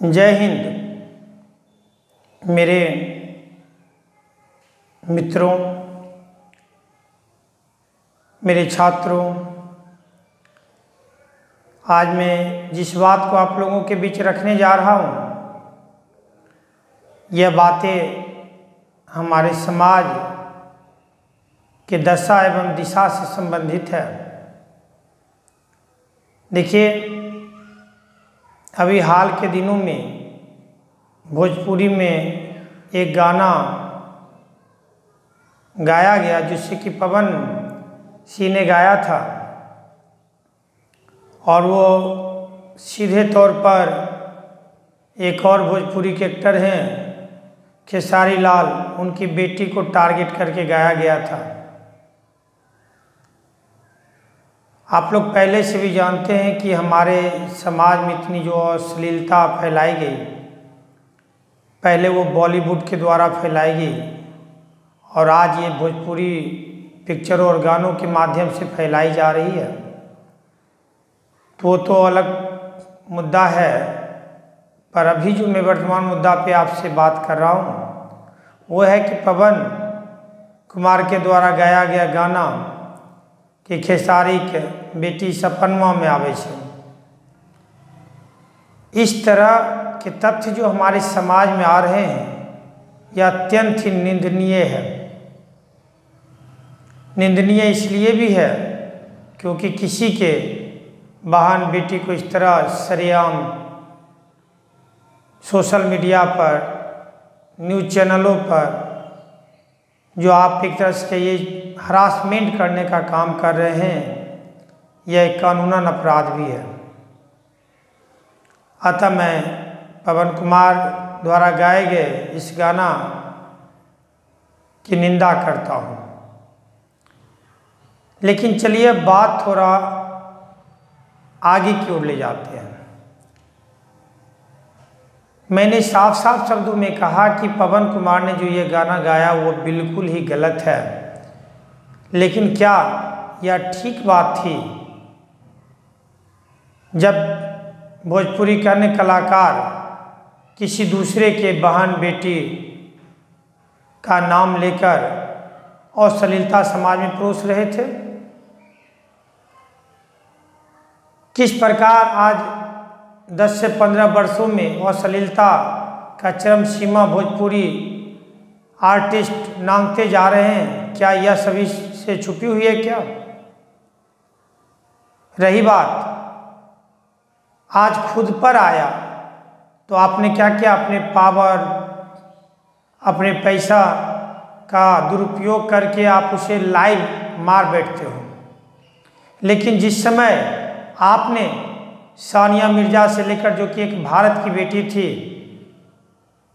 जय हिंद। मेरे मित्रों, मेरे छात्रों, आज मैं जिस बात को आप लोगों के बीच रखने जा रहा हूँ, यह बातें हमारे समाज के दशा एवं दिशा से संबंधित है। देखिए अभी हाल के दिनों में भोजपुरी में एक गाना गाया गया जिससे कि पवन सिंह ने गाया था। और वो सीधे तौर पर एक और भोजपुरी के एक्टर हैं, खेसारी लाल, उनकी बेटी को टारगेट करके गाया गया था। आप लोग पहले से भी जानते हैं कि हमारे समाज में इतनी जो अश्लीलता फैलाई गई, पहले वो बॉलीवुड के द्वारा फैलाई गई और आज ये भोजपुरी पिक्चरों और गानों के माध्यम से फैलाई जा रही है। तो वो तो अलग मुद्दा है, पर अभी जो मैं वर्तमान मुद्दा पे आपसे बात कर रहा हूँ, वो है कि पवन कुमार के द्वारा गाया गया गाना कि बेटी सपनवा में आवे इस तरह के तथ्य जो हमारे समाज में आ रहे हैं यह अत्यंत ही निंदनीय है। निंदनीय इसलिए भी है क्योंकि किसी के बहन बेटी को इस तरह सरेआम सोशल मीडिया पर, न्यूज़ चैनलों पर जो आप एक तरह से ये हरासमेंट करने का काम कर रहे हैं, यह एक कानूनन अपराध भी है। अतः मैं पवन कुमार द्वारा गाए गए इस गाना की निंदा करता हूँ। लेकिन चलिए बात थोड़ा आगे की ओर ले जाते हैं। मैंने साफ़ साफ़ शब्दों में कहा कि पवन कुमार ने जो ये गाना गाया वो बिल्कुल ही गलत है। लेकिन क्या यह ठीक बात थी? जब भोजपुरी के अन्य कलाकार किसी दूसरे के बहन बेटी का नाम लेकर अश्लीलता समाज में परोस रहे थे? किस प्रकार आज 10 से 15 वर्षों में अश्लीलता का चरम सीमा भोजपुरी आर्टिस्ट नांगते जा रहे हैं। क्या यह सभी से छुपी हुई है क्या? रही बात, आज खुद पर आया तो आपने क्या किया? अपने पावर, अपने पैसा का दुरुपयोग करके आप उसे लाइव मार बैठते हो। लेकिन जिस समय आपने सानिया मिर्ज़ा से लेकर जो कि एक भारत की बेटी थी,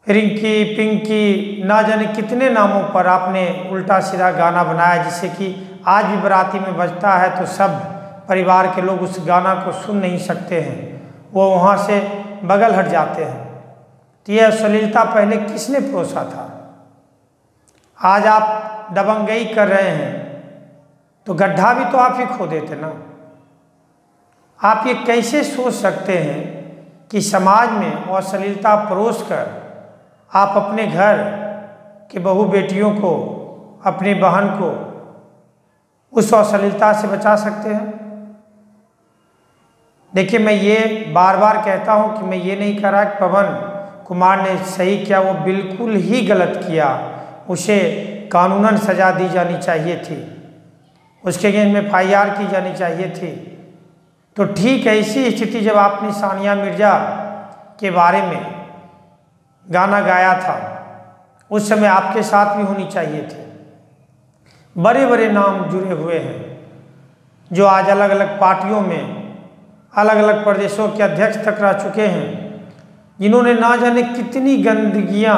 रिंकी, पिंकी ना जाने कितने नामों पर आपने उल्टा सीधा गाना बनाया जिससे कि आज भी बराती में बजता है तो सब परिवार के लोग उस गाना को सुन नहीं सकते हैं। वो वहाँ से बगल हट जाते हैं। तो यह अश्लीलता पहले किसने परोसा था? आज आप दबंगई कर रहे हैं तो गड्ढा भी तो आप ही खो देते ना। आप ये कैसे सोच सकते हैं कि समाज में अश्लीलता परोस कर आप अपने घर के बहू बेटियों को, अपनी बहन को उस अश्लीलता से बचा सकते हैं? देखिए, मैं ये बार बार कहता हूँ कि मैं ये नहीं कह रहा कि पवन कुमार ने सही किया, वो बिल्कुल ही गलत किया। उसे कानूनन सजा दी जानी चाहिए थी। उसके अगेंस्ट में एफ़ की जानी चाहिए थी। तो ठीक है ऐसी स्थिति जब आपने सानिया मिर्ज़ा के बारे में गाना गाया था, उस समय आपके साथ भी होनी चाहिए थी। बड़े बड़े नाम जुड़े हुए हैं, जो आज अलग अलग पार्टियों में अलग अलग प्रदेशों के अध्यक्ष तक रह चुके हैं, जिन्होंने ना जाने कितनी गंदगियाँ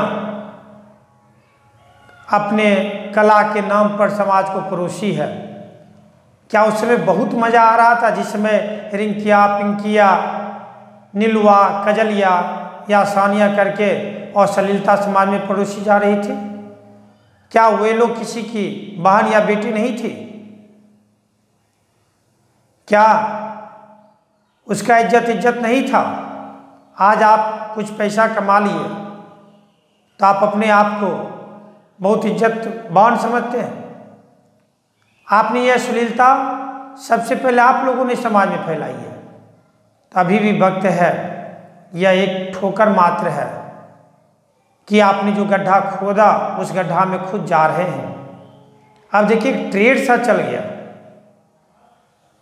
अपने कला के नाम पर समाज को परोसी है। क्या उस समय बहुत मज़ा आ रहा था जिस समय रिंकिया पिंकिया नीलुआ, कजलिया या सानिया करके अश्लीलता समाज में परोसी जा रही थी? क्या वे लोग किसी की बहन या बेटी नहीं थी? क्या उसका इज़्ज़त इज़्ज़त नहीं था? आज आप कुछ पैसा कमा लिए तो आप अपने आप को बहुत इज़्ज़त बान समझते हैं। आपने यह अश्लीलता सबसे पहले आप लोगों ने समाज में फैलाई है। अभी भी वक्त है यह एक ठोकर मात्र है कि आपने जो गड्ढा खोदा, उस गड्ढा में खुद जा रहे हैं। अब देखिए, एक ट्रेड सा चल गया।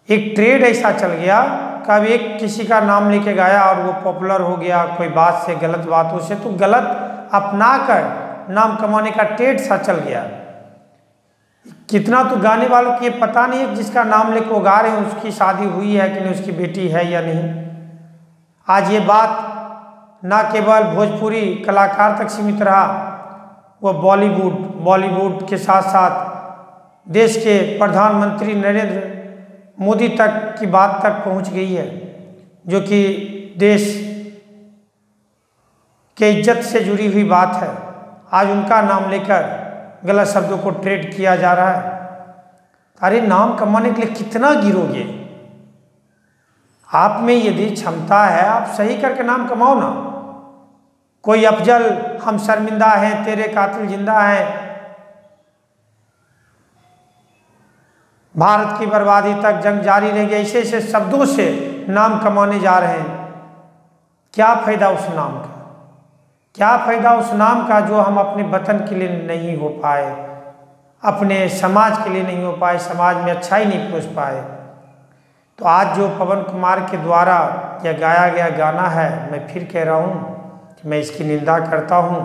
एक ट्रेड ऐसा चल गया कब एक किसी का नाम लेके गया और वो पॉपुलर हो गया, कोई बात से, गलत बातों से तो गलत अपना कर, नाम कमाने का ट्रेड सा चल गया। कितना तो गाने वालों की पता नहीं है जिसका नाम लेके वो गा रहे हैं, उसकी शादी हुई है कि नहीं, उसकी बेटी है या नहीं। आज ये बात ना केवल भोजपुरी कलाकार तक सीमित रहा, वो बॉलीवुड बॉलीवुड के साथ साथ देश के प्रधानमंत्री नरेंद्र मोदी तक की बात तक पहुँच गई है, जो कि देश के इज़्ज़त से जुड़ी हुई बात है। आज उनका नाम लेकर गलत शब्दों को ट्रेड किया जा रहा है। अरे नाम कमाने के लिए कितना गिरोगे? आप में यदि क्षमता है, आप सही करके नाम कमाओ ना। कोई अफजल, हम शर्मिंदा हैं, तेरे कातिल ज़िंदा हैं। भारत की बर्बादी तक जंग जारी रहेगी ऐसे ऐसे शब्दों से नाम कमाने जा रहे हैं। क्या फ़ायदा उस नाम का? क्या फ़ायदा उस नाम का जो हम अपने वतन के लिए नहीं हो पाए, अपने समाज के लिए नहीं हो पाए, समाज में अच्छाई नहीं पहुँच पाए? तो आज जो पवन कुमार के द्वारा यह गाया गया गाना है, मैं फिर कह रहा हूँ कि मैं इसकी निंदा करता हूँ।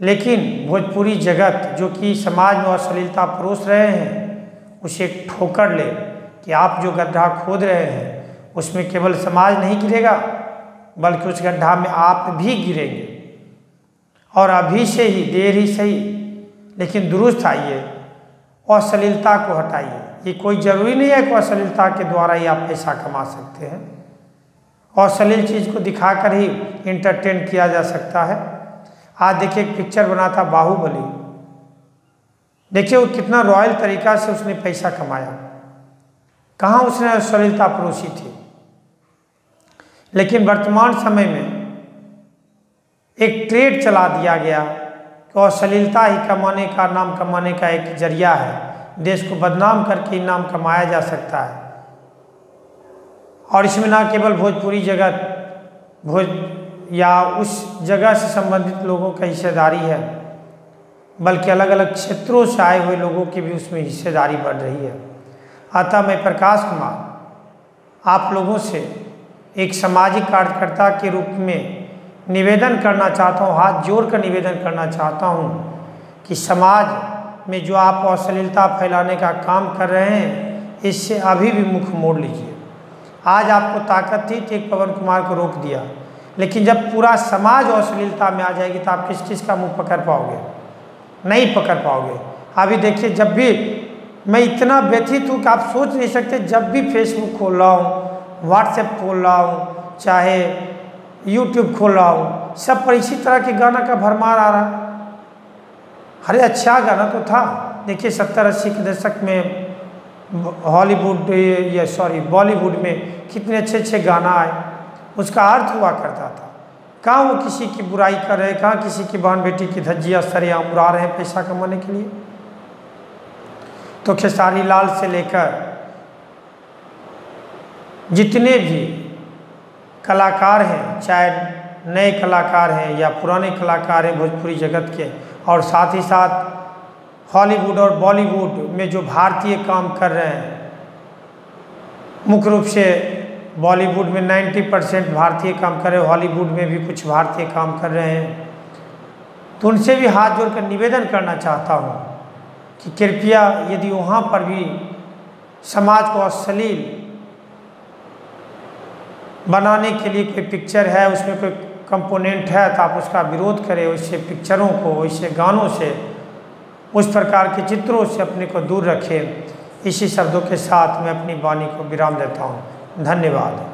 लेकिन भोजपुरी जगत जो कि समाज में अश्लीलता परोस रहे हैं, उसे ठोकर ले कि आप जो गड्ढा खोद रहे हैं, उसमें केवल समाज नहीं गिरेगा। बल्कि उस गड्ढा में आप भी गिरेंगे। और अभी से ही, देर ही सही लेकिन दुरुस्त आइए, अश्लीलता को हटाइए। ये कोई ज़रूरी नहीं है कि अश्लीलता के द्वारा ही आप पैसा कमा सकते हैं। अश्लील चीज़ को दिखाकर ही इंटरटेन किया जा सकता है। आज देखिए, एक पिक्चर बना था बाहुबली। देखिए, वो कितना रॉयल तरीका से उसने पैसा कमाया। कहाँ उसने अश्लीलता परोसी थी? लेकिन वर्तमान समय में एक ट्रेड चला दिया गया कि अश्लीलता ही कमाने का, नाम कमाने का एक ज़रिया है। देश को बदनाम करके ही नाम कमाया जा सकता है। और इसमें ना केवल भोजपुरी जगत, भोज या उस जगह से संबंधित लोगों का हिस्सेदारी है, बल्कि अलग अलग क्षेत्रों से आए हुए लोगों की भी उसमें हिस्सेदारी बढ़ रही है। अतः मैं प्रकाश कुमार, आप लोगों से एक सामाजिक कार्यकर्ता के रूप में निवेदन करना चाहता हूँ, हाथ जोड़ कर निवेदन करना चाहता हूँ कि समाज में जो आप अश्लीलता फैलाने का काम कर रहे हैं, इससे अभी भी मुख मोड़ लीजिए। आज आपको ताकत थी तो एक पवन कुमार को रोक दिया, लेकिन जब पूरा समाज अश्लीलता में आ जाएगी तो आप किस किस का मुँह पकड़ पाओगे? नहीं पकड़ पाओगे। अभी देखिए, जब भी मैं इतना व्यथित हूँ कि आप सोच नहीं सकते, जब भी फेसबुक खोल रहा हूँ व्हाट्सएप खोल रहा हूँ, चाहे यूट्यूब खोल रहा हूँ, सब पर इसी तरह के गाना का भरमार आ रहा। है अरे अच्छा गाना तो था। देखिए, सत्तर अस्सी के दशक में हॉलीवुड या सॉरी बॉलीवुड में कितने अच्छे अच्छे गाना आए। उसका अर्थ हुआ करता था। कहाँ वो किसी की बुराई कर रहे कहाँ किसी की बहन बेटी की धज्जिया, सरिया उड़ा रहे हैं पैसा कमाने के लिए? तो खेसारी लाल से लेकर जितने भी कलाकार हैं, चाहे नए कलाकार हैं या पुराने कलाकार हैं भोजपुरी जगत के, और साथ ही साथ हॉलीवुड और बॉलीवुड में जो भारतीय काम कर रहे हैं, मुख्य रूप से बॉलीवुड में 90 परसेंट भारतीय काम कर रहे हैं, हॉलीवुड में भी कुछ भारतीय काम कर रहे हैं तो उनसे भी हाथ जोड़कर निवेदन करना चाहता हूँ कि कृपया यदि वहाँ पर भी समाज को अश्लील बनाने के लिए कोई पिक्चर है, उसमें कोई कंपोनेंट है तो आप उसका विरोध करें, वैसे पिक्चरों को, वैसे गानों से, उस प्रकार के चित्रों से अपने को दूर रखें। इसी शब्दों के साथ मैं अपनी वाणी को विराम देता हूँ। धन्यवाद।